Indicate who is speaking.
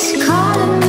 Speaker 1: She's calling me.